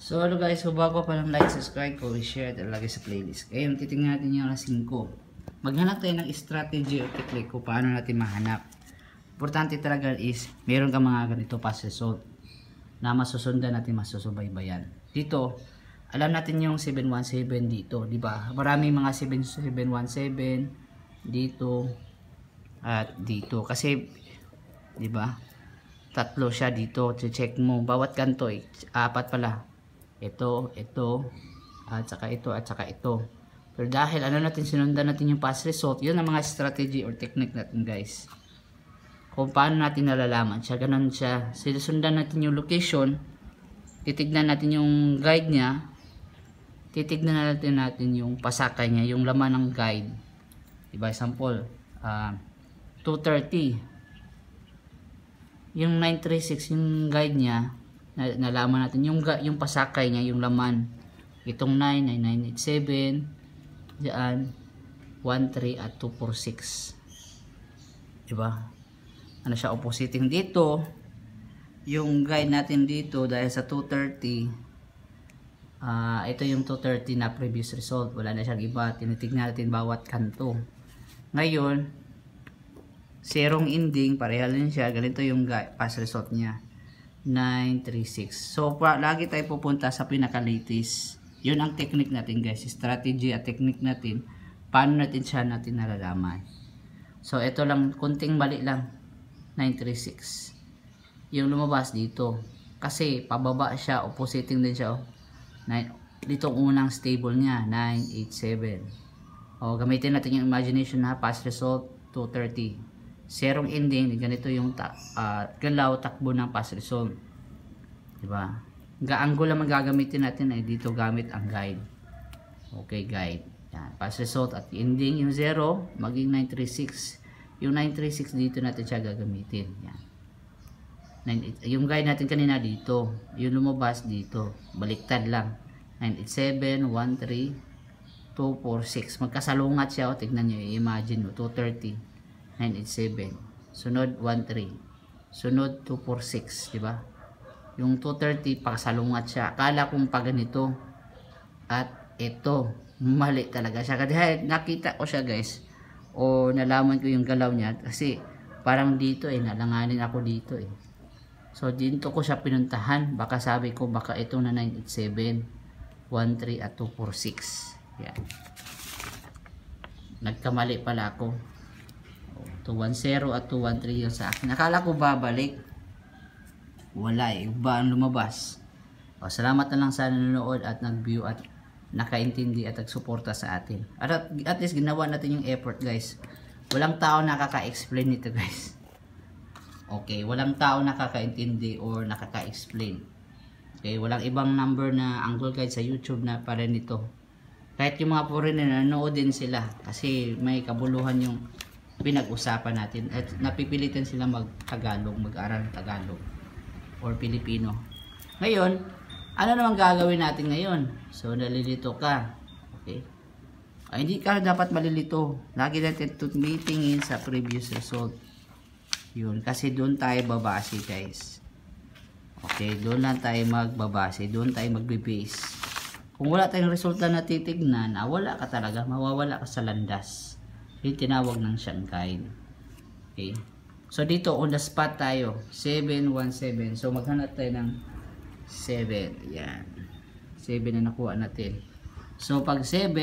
So hello guys, kung bago pa lang like, subscribe ko, i-share at ilagay sa playlist. Ngayon, titingnan natin yung alas 5. Maghanap tayo ng strategy o technique kung paano natin mahanap. Importante talaga is, meron ka mga ganito past result na masusundan natin masusubaybayan. Dito, alam natin yung 717 dito, di ba? Maraming mga 7717 dito at dito kasi di ba? Tatlo siya dito, check mo bawat kanto eh, apat pala ito, ito, at saka ito, at saka ito. Pero dahil ano natin, sinundan natin yung past result, yun ang mga strategy or technique natin guys. Kung paano natin nalalaman siya, ganun siya. Sinusundan natin yung location, titignan natin yung guide niya, titignan natin natin yung pasakay niya, yung laman ng guide. Diba, example, uh, 230. Yung 936, yung guide niya, nalaman natin. Yung yung pasakay niya yung laman. Itong 9 9987 diyan 13 at 246 diba? Ano siya oppositing dito. Yung guide natin dito dahil sa 230 uh, ito yung 230 na previous result. Wala na siyang iba. Tinitignan natin bawat kanto. Ngayon zerong ending pareha din siya. Ganito yung past result niya 936. So, pa, lagi tayo pupunta sa pinaka-latest. Yun ang technique natin guys. Strategy at technique natin. Paano natin siya natin nalalaman. So, ito lang, kunting mali lang. 936. Yung lumabas dito. Kasi, pababa siya, oppositing din siya. Oh. Nine, dito unang stable niya, 987. O, gamitin natin yung imagination na past result, 230 zerong ending, ganito yung ta uh, galaw takbo ng pass result. Diba? Ga-angle lang magagamitin natin ay dito gamit ang guide. Okay, guide. Yan, pass result at ending yung 0 maging 936. Yung 936 dito natin siya gagamitin. Yan. Yung guide natin kanina dito, yung lumabas dito, baliktad lang. 987, 13, 246. Magkasalungat siya, o, tignan nyo, imagine mo, 230. 987. Sunod 13. Sunod 246, di ba? Yung 230 pakasalungat siya. Akala kong pa ganito. At ito, mali talaga siya. Kasi nakita ko siya guys. O nalaman ko yung galaw niya kasi parang dito eh nalanganin ako dito eh. So dito ko siya pinuntahan. Baka sabi ko baka ito na 987, 13 at 246. Yan. Nagkamali pala ako. 210 at 213 yung sa akin. Nakala ko babalik. Wala eh. Iba ang lumabas. O, salamat na lang sa nanonood at nag-view at nakaintindi at nagsuporta sa atin. At, at least ginawa natin yung effort guys. Walang tao nakaka-explain nito guys. Okay, walang tao nakaka-intindi or nakaka-explain. Okay, walang ibang number na angle guide sa YouTube na para nito. Kahit yung mga foreigner nanonood din sila kasi may kabuluhan yung pinag-usapan natin at napipilitan sila mag-Tagalog, mag-aral ng Tagalog or Pilipino. Ngayon, ano naman gagawin natin ngayon? So, nalilito ka. Okay? Ay, hindi ka dapat malilito. Lagi natin tumitingin sa previous result. Yun. Kasi doon tayo babase, guys. Okay, doon lang tayo magbabase. Doon tayo magbe-base. Kung wala tayong resulta na titignan, ah, wala ka talaga. Mawawala ka sa landas yung tinawag ng Shanghai. Okay. So dito on the spot tayo, 717. So maghanap tayo ng 7. Yan. 7 na nakuha natin. So pag 7,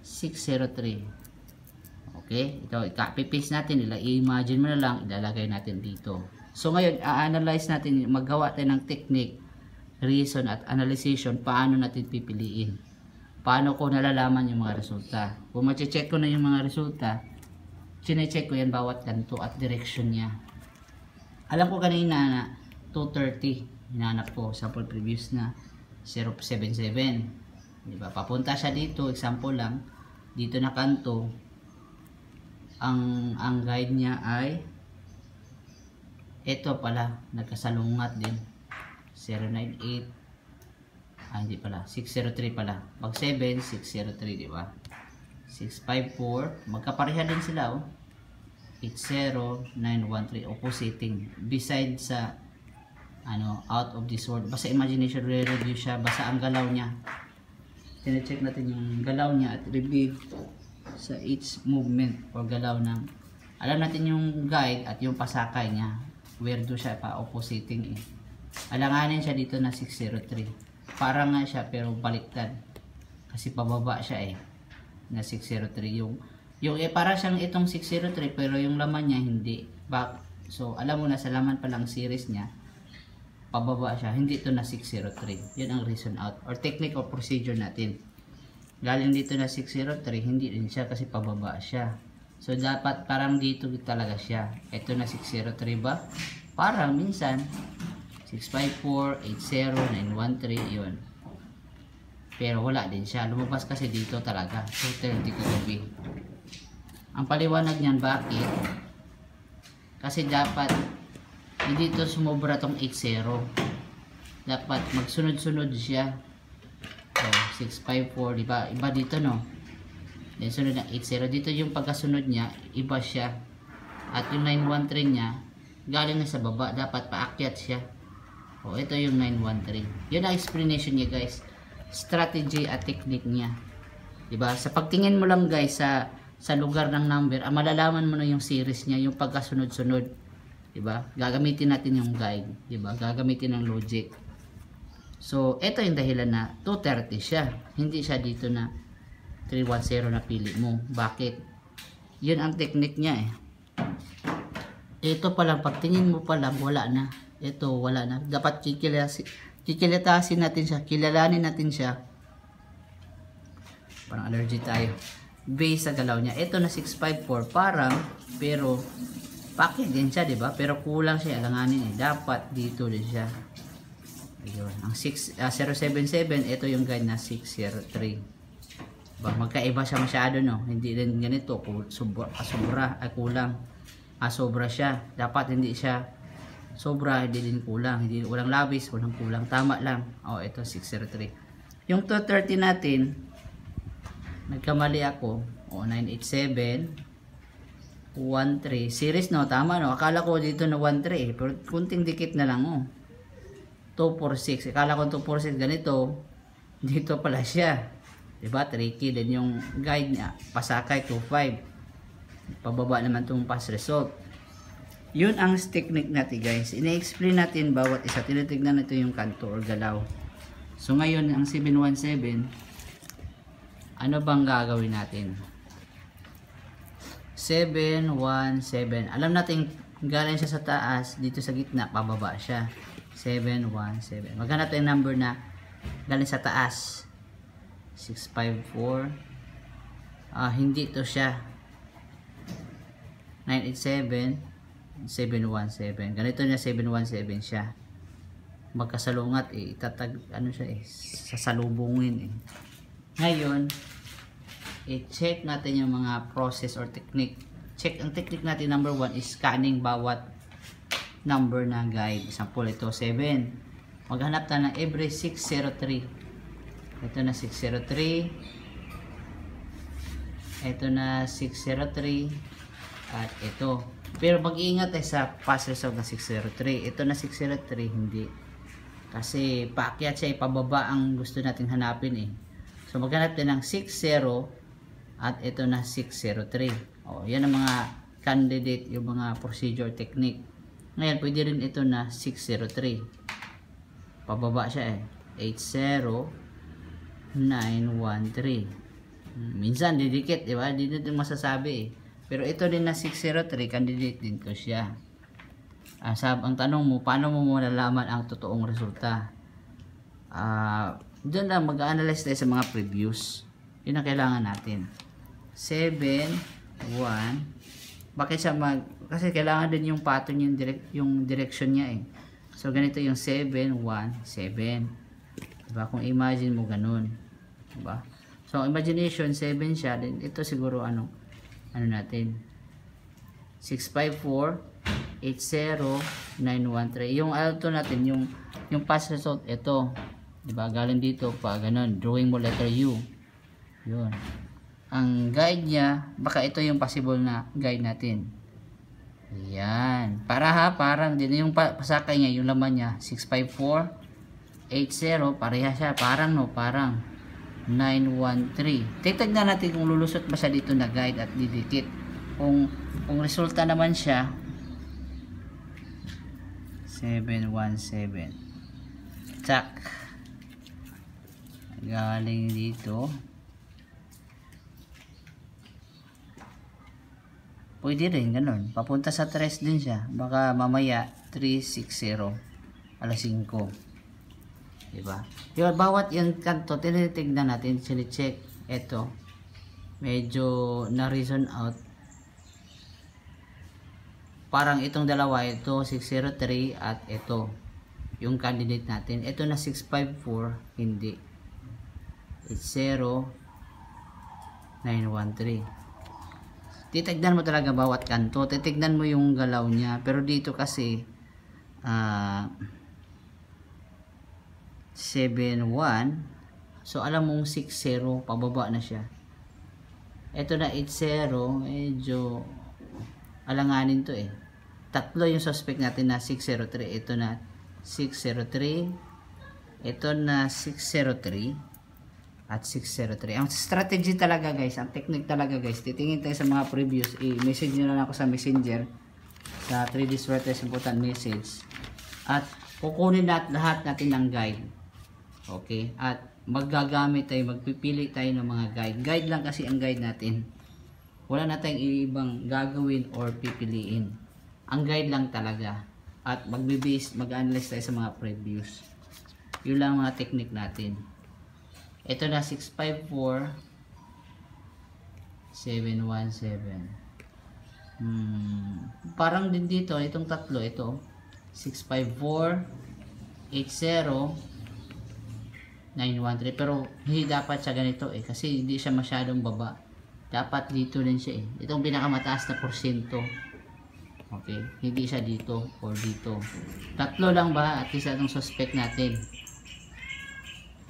603. Okay? Ito, i-copy-paste natin. Ila, imagine mo na lang, ilalagay natin dito. So ngayon, a-analyze natin, maggawa tayo ng technique, reason at analyzation, paano natin pipiliin paano ko nalalaman yung mga resulta. Kung mache-check ko na yung mga resulta, chine-check ko yan bawat kanto at direction niya. Alam ko kanina na 230, hinanap ko sample previous na 077. Diba? Papunta siya dito, example lang, dito na kanto, ang, ang guide niya ay ito pala, nagkasalungat din. 098 ah hindi pala 603 pala pag 7 603 di ba 654 magkapareha din sila oh. 80913 oppositing. Beside sa ano, out of this world. Basta imagination re-review siya, basta ang galaw niya. Tine-check natin yung galaw niya at review sa each movement or galaw ng alam natin yung guide at yung pasakay niya. Weirdo siya pa oppositing eh. Alanganin siya dito na 603 parang nga siya pero baliktad. Kasi pababa siya eh na 603 yung yung eh para siyang itong 603 pero yung laman niya hindi. Back so alam mo na sa laman pa lang series niya pababa siya. Hindi ito na 603 yun ang reason out or technique or procedure natin. Galing dito na 603 hindi din siya kasi pababa siya. So dapat parang dito talaga siya. Ito na 603 ba? Parang minsan 654 80 913 yun pero wala din siya. Lumabas kasi dito talaga. 230 kagabi ang paliwanag niyan bakit? Kasi dapat hindi to sumobra tong 80 dapat magsunod-sunod siya. Oh, 654 di ba? Iba dito no? Then sunod na 80 dito yung pagkasunod niya iba siya. At yung 913 niya galing na sa baba. Dapat paakyat siya. Oh ito yung 913 yun ang explanation niya guys strategy at technique niya. 'Di ba? Sa pagtingin mo lang guys sa sa lugar ng number, ah, malalaman mo na yung series niya, yung pagkasunod-sunod. 'Di ba? Gagamitin natin yung guide, 'di ba? Gagamitin ng logic. So, ito yung dahilan na 230 siya. Hindi siya dito na 310 na pili mo. Bakit? Yun ang technique niya eh. Ito pa lang, pagtingin mo pa lang, wala na. Ito, wala na. Dapat kikilasi, kikilatasin natin siya, kilalanin natin siya. Parang allergy tayo. Base sa galaw niya. Ito na 654 parang pero packet din siya, 'di ba? Pero kulang siya alanganin eh. Dapat dito din siya. Ayun. Ang 6 uh, 077, ito yung guide na 603. Ba, magkaiba siya masyado no. Hindi din ganito, sobra, sobra ay kulang. Ah, sobra siya. Dapat hindi siya sobra, hindi din kulang. Hindi, walang labis, walang kulang. Tama lang. Oh, ito 603. Yung 230 natin, nagkamali ako. O, oh, 987. 13. Series no, tama no. Akala ko dito na 13 eh. Pero kunting dikit na lang oh. 246. Akala ko 246 ganito. Dito pala siya. Diba? Tricky din yung guide niya. Pasakay 25. Pababa naman itong pass result. Yun ang technique natin guys. Ina-explain natin bawat isa. Tinitignan natin yung kanto or galaw. So ngayon, ang 717, ano bang gagawin natin? 717. Alam natin galing siya sa taas, dito sa gitna, pababa siya. 717. Maghanap tayo number na galing sa taas. 654. Ah, hindi to siya. 987. 717. Ganito niya 717 siya. Magkasalungat eh itatag ano siya eh sasalubungin eh. Ngayon, i-check natin yung mga process or technique. Check ang technique natin number 1 is scanning bawat number na guide. Example ito 7. Maghanap tayo ng every 603. Ito na 603. Ito na 603 at ito pero mag-iingat tayo sa pass result na 603. Ito na 603, hindi. Kasi paakyat siya, ipababa ang gusto natin hanapin eh. So maghanap tayo ng 60 at ito na 603. O, yan ang mga candidate, yung mga procedure technique. Ngayon, pwede rin ito na 603. Pababa siya eh. 80913. Minsan, didikit, di ba? Hindi natin masasabi eh. Pero ito din na 603, candidate din ko siya. Uh, sab ang tanong mo, paano mo malalaman ang totoong resulta? Uh, doon lang mag-analyze tayo sa mga previews. Yun ang kailangan natin. 7, 1, bakit siya mag, kasi kailangan din yung pattern yung, direct, yung direction niya eh. So, ganito yung 7, 1, 7. Diba? Kung imagine mo ganun. Diba? So, imagination, 7 siya. Then, ito siguro ano, ano natin? 654 80913 yung alto natin yung yung pass result ito. Di ba galing dito pa ganun. Drawing mo letter U. Yun. Ang guide niya baka ito yung possible na guide natin. Yan. Para ha, parang din. Yung pa- pasakay niya, yung laman niya, 65480, pareha siya. Parang no, parang 913. Titignan natin kung lulusot ba siya dito na guide at didikit. Kung, kung resulta naman siya, 717. Tsak. Galing dito. Pwede rin, ganun. Papunta sa 3 din siya. Baka mamaya 360. Alas 5. Diba? Yun, bawat yung kanto, tinitignan natin, sinicheck. Ito. Medyo na-reason out. Parang itong dalawa, ito 603 at ito. Yung candidate natin. Ito na 654, hindi. It's 0 913 titignan mo talaga bawat kanto titignan mo yung galaw niya pero dito kasi uh, 7-1 so alam mong 6-0 pababa na siya. Ito na 8-0 medyo alanganin to eh. Tatlo yung suspect natin na 603 ito na 603 ito na 603 at 603. Ang strategy talaga guys, ang technique talaga guys, titingin tayo sa mga previews, i-message nyo lang ako sa messenger. Sa 3D Sweaters important message. At kukunin natin lahat natin ng guide. Okay? At maggagamit tayo, magpipili tayo ng mga guide. Guide lang kasi ang guide natin. Wala na tayong ibang gagawin or pipiliin. Ang guide lang talaga. At magbibase, mag-analyze tayo sa mga previews. Yun lang mga technique natin. Ito na 654 717 hmm. Parang din dito, itong tatlo, ito 654 80 913 pero hindi dapat siya ganito eh kasi hindi siya masyadong baba dapat dito din siya eh itong pinakamataas na porsyento okay hindi siya dito or dito tatlo lang ba at least itong suspect natin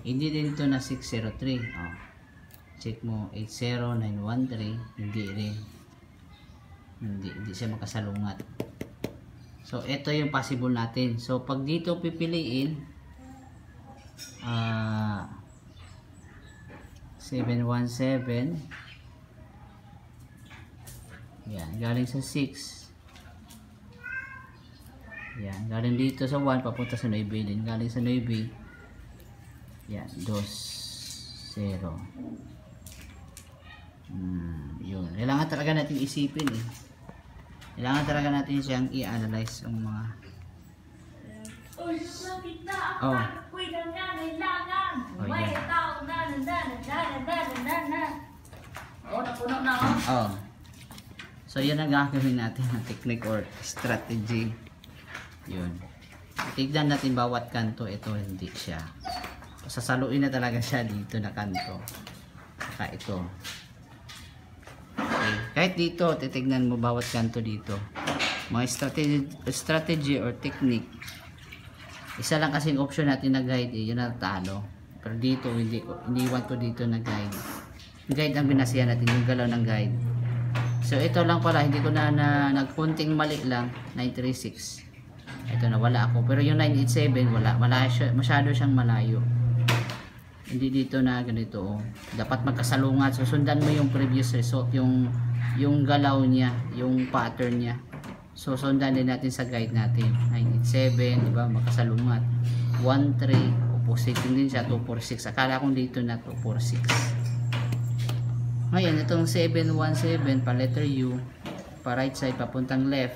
hindi din ito na 603. Oh. Check mo 80913. Hindi rin. Hindi, hindi siya makasalungat. So, ito yung possible natin. So, pag dito pipiliin, uh, 717 yan, galing sa 6 yan, galing dito sa 1 papunta sa 9 din, galing sa 9 yan, 2 0 hmm, yun. Kailangan talaga natin isipin eh. Kailangan talaga natin siyang i-analyze ang mga oh oh yan. oh so yan ang gagawin natin ng technique or strategy. Yun. Tignan natin bawat kanto ito hindi siya. Sasaluin na talaga siya dito na kanto. Saka ito. Okay. kahit dito titignan mo bawat kanto dito. Mga strategy, strategy or technique isa lang kasing option natin na guide eh, yun ang talo. Pero dito hindi ko iniwan ko dito na guide. Guide ang binasihan natin yung galaw ng guide. So ito lang pala hindi ko na, na nagpunting mali lang 936 ito na wala ako. Pero yung 987 wala, siya, masyado siyang malayo. Hindi dito na ganito oh. dapat magkasalungat. Susundan mo yung previous result yung yung galaw niya yung pattern niya susundan din natin sa guide natin. 987 di ba? Magkasalungat 13 opposite din siya 246 akala kong dito na 246 ngayon itong 717 pa letter U pa right side papuntang left.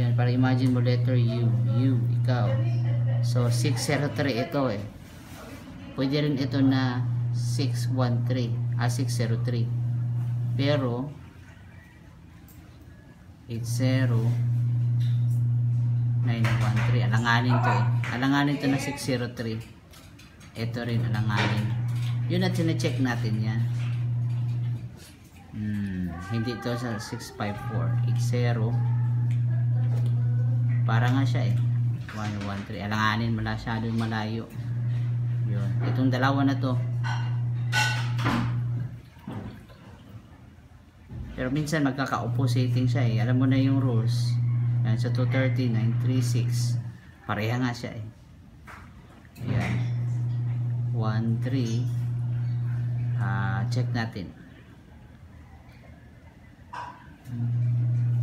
Yan para imagine mo letter U U ikaw. So 603 ito eh. Pwede rin ito na 613 ah 603 pero 80 913 alanganin to eh. Alanganin to na 603 ito rin alanganin. Yun at sinecheck natin yan. Hmm, hindi to sa 654 80 para nga siya eh. 113 alanganin masyadong malayo. Yun. Itong dalawa na to. Pero minsan magkaka-oppositing siya eh. Alam mo na yung rules. Yan, sa 230, 936. Pareha nga siya eh. Ayan. 1, 3. Ah, check natin.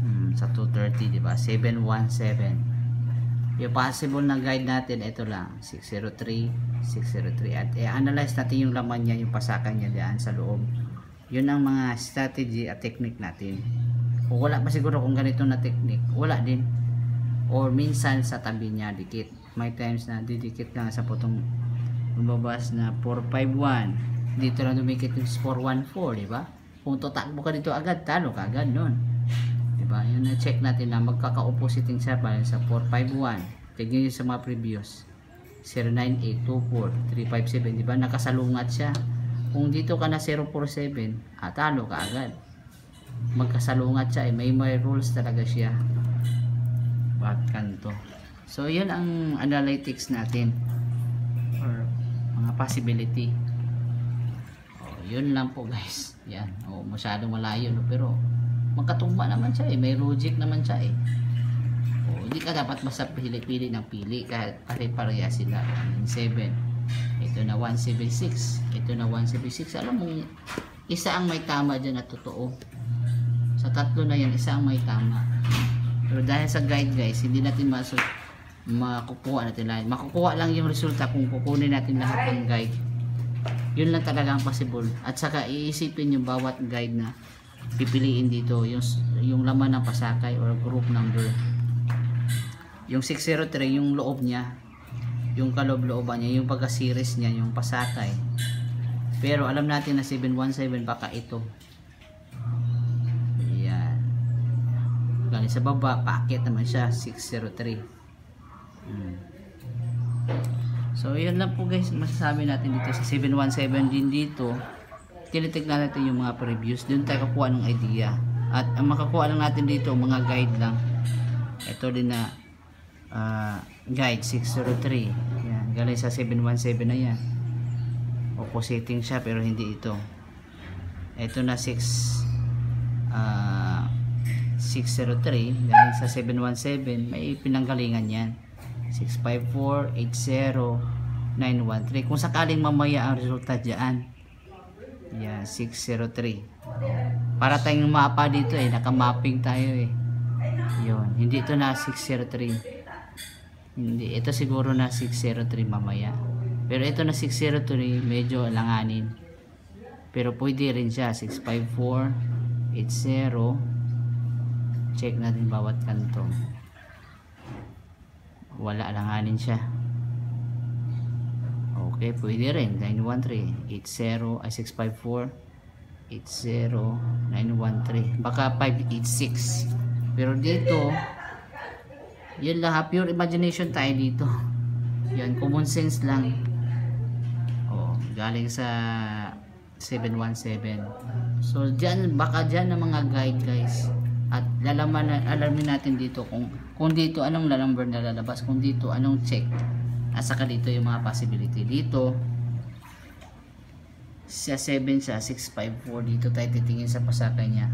Hmm, sa 230, di ba? 717. Yung possible na guide natin, ito lang. 603, 603. At i-analyze natin yung laman niya, yung pasakan niya diyan sa loob. Yun ang mga strategy at technique natin. Kung wala pa siguro kung ganito na technique, wala din. Or minsan sa tabi niya, dikit. May times na didikit lang sa putong lumabas na 451. Dito lang dumikit yung 414, di ba? Kung tatakbo ka dito agad, talo ka agad nun. Di ba? Yun na check natin na magkaka-oppositing siya pa sa 451. Tignan nyo sa mga previous. 09824 357 di ba nakasalungat siya kung dito ka na 047 ah, talo ka agad. Magkasalungat siya eh. may may rules talaga siya. Back kanto so yun ang analytics natin. Or mga possibility. Oh, yun lang po guys. Yan. Oh, masyadong malayo no? pero magkatumba naman siya eh. May logic naman siya eh. Oh, hindi ka dapat basta pili-pili ng pili. Kahit pare-pareha sila. 7 ito na 176 ito na 176 alam mo isa ang may tama dyan na totoo. Sa tatlo na yan isa ang may tama. Pero dahil sa guide guys hindi natin maso makukuha natin lahat. Makukuha lang yung resulta kung kukunin natin lahat ng guide. Yun lang talaga ang possible. At saka iisipin yung bawat guide na pipiliin dito yung, yung laman ng pasakay or group number. Yung 603 yung loob niya yung kaloob-looban niya yung pagka-series niya yung pasakay pero alam natin na 717 baka ito. Yan galing sa baba packet naman siya 603 hmm. so yun lang po guys masasabi natin dito sa 717 din dito. Tinitignan natin yung mga previews. Doon tayo kakuha ng idea. At ang makakuha lang natin dito mga guide lang. Ito din na uh, guide 603 yan, galing sa 717 na yan. Oppositing siya pero hindi ito. Ito na 6 uh, 603 galing sa 717 may pinanggalingan yan. 654 80 913 kung sakaling mamaya ang resulta dyan. Yan 603 para tayong mapa dito eh nakamapping tayo eh. Yun hindi ito na 603 hindi, ito siguro na 603 mamaya. Pero ito na 603 medyo langanin. Pero pwede rin siya 654 80 check natin bawat kanto. Wala langanin siya. Okay, pwede rin 913 80 ay 654 80 913 baka 586 pero dito yun lang ha, pure imagination tayo dito. Yan, common sense lang. Oh, galing sa 717 so dyan, baka dyan ng mga guide guys. At lalaman, alamin natin dito kung kung dito anong number na lalabas kung dito anong check. At saka dito yung mga possibility. Dito sa 7 sa 654 dito tayo titingin sa pasakay niya.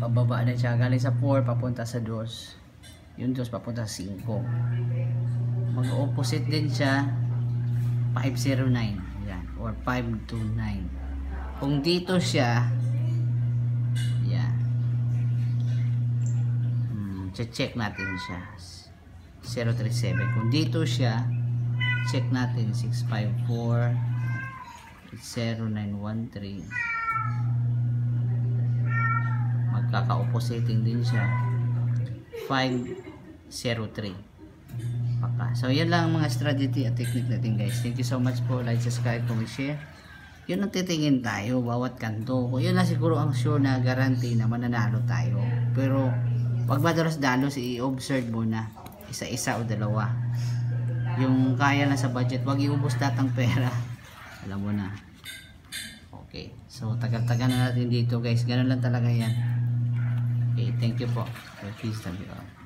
Pababa na siya. Galing sa 4 papunta sa 2 yung 2 papunta sa 5 mag-opposite din siya 509 yan, or 529 kung dito siya yan. Hmm, check natin siya. 037 kung dito siya check natin 654 0913 magkaka-oppositing din siya 503 Paka. So, yan lang mga strategy at technique natin guys. Thank you so much po. Like, subscribe, comment, share. Yun ang titingin tayo, bawat kanto. Yun lang siguro ang sure na guarantee na mananalo tayo. Pero, wag madalos-dalos, i-observe mo na isa-isa o dalawa. Yung kaya na sa budget, wag iubos datang pera. Alam mo na. Okay. So, tagal-tagal na natin dito guys. Ganun lang talaga yan. Okay, thank you po. Please, thank you all.